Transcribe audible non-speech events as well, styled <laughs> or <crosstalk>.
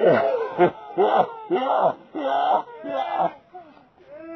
Yeah. <laughs> <laughs>